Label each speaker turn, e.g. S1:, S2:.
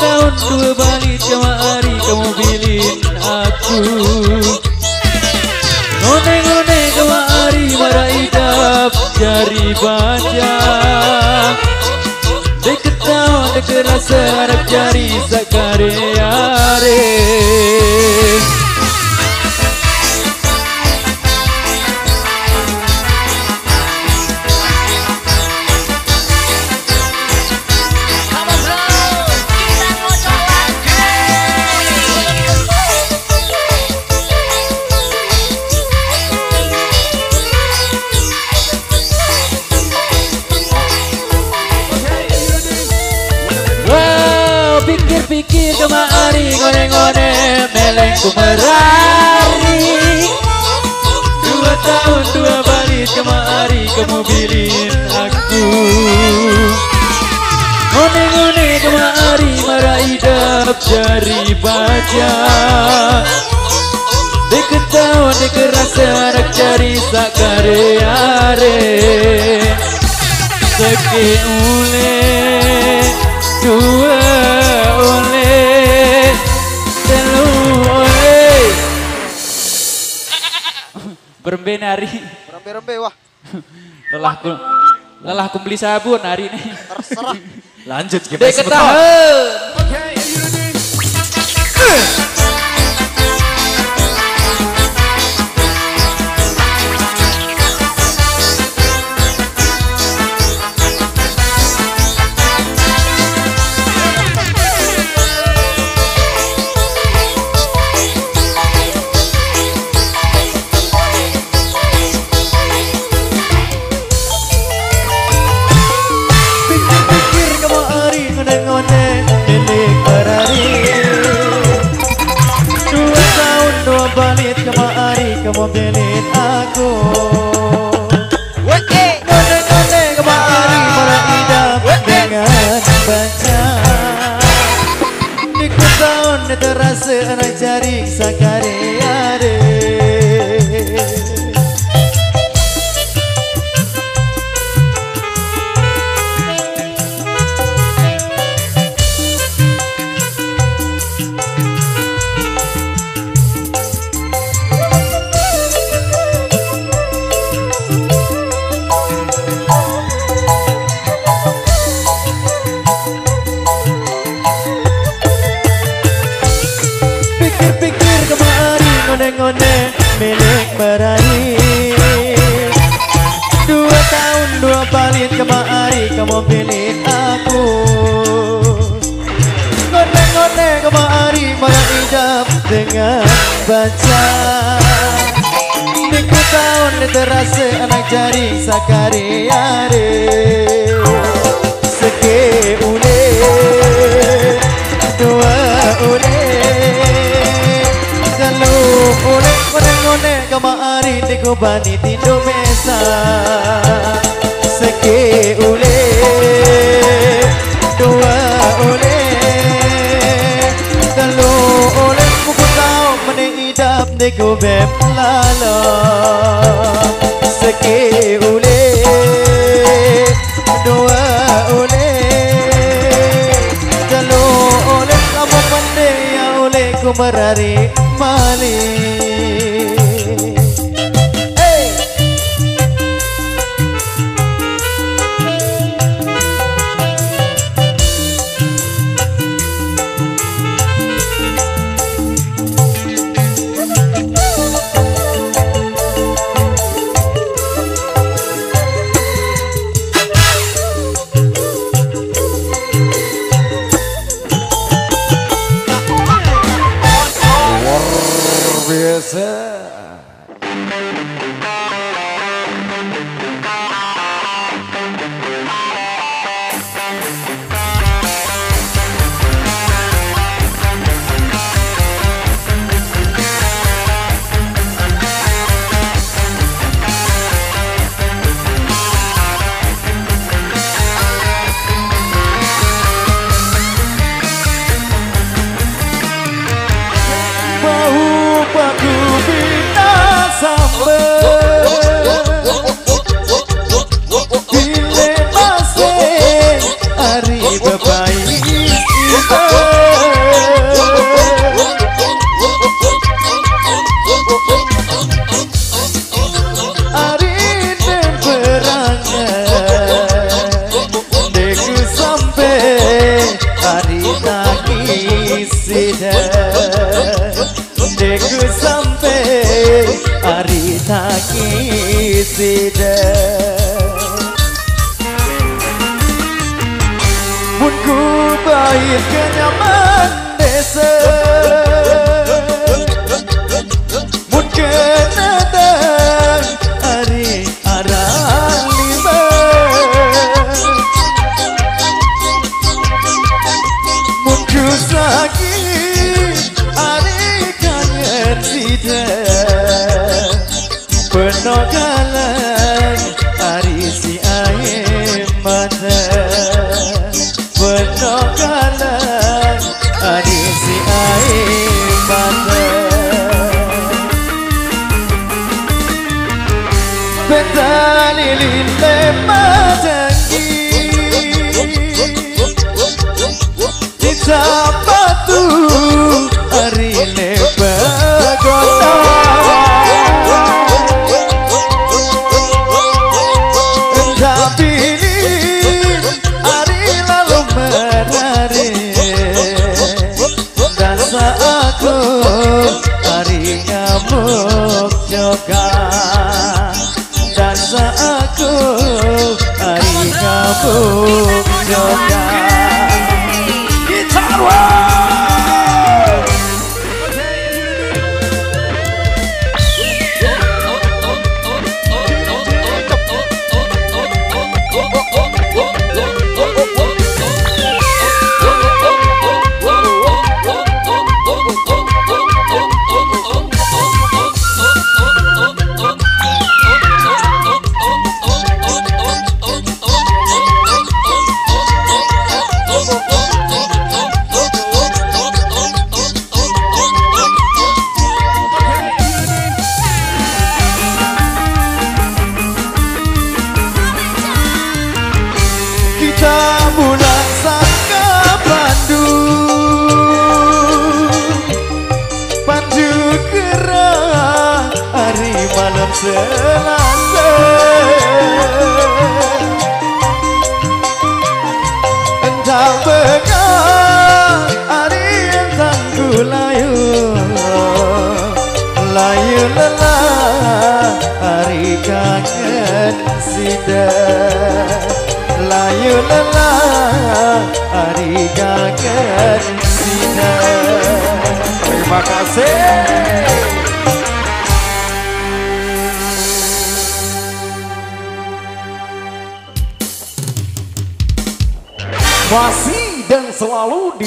S1: tahun dua balik kemari kamu pilih aku. Ngone-ngone kemari marah idap jari baca Deket tahun deket rasa harap jari sakare-are ku merari Dua tahun dua balik kemari kamu pilih aku. Ngone-ngone kemari marah idap jari baca Deket tahun deket rasa anak jari sakare are Berembe nari
S2: Rembe-rembe wah.
S1: Lelahku Lelahku beli sabun hari ini.
S2: Terserah.
S3: Lanjut kita
S1: Deket tahun
S3: Pikir-pikir pilih aku. Marah idam dengan baca. Tahun terasa anak Pikir-pikir kemari ngone-ngone milik berani Dua tahun dua balik kemari kamu pilih aku. Ngone-ngone kemari malah ijab dengan baca. Diku tahun terasa anak jari sakari are Seke ule Dua ule kemari Diku bani tindu mesa Seke ule Dua ule Telu ule Buku tahu mening idap Diku beb lala Seke ule Dua ule Telu ule Kamu pandai ya ule Ku merari see there Bentali lile matangi Ditapatu hari lebagona Tapi hari lalu menari Dan aku hari ngamuk juga ngamuk juga Kita bulan saka Bandung Pandu kerang hari malam Selasa. Hari layu. Layu lelah hari kangen sidah Terima kasih. Masih dan selalu di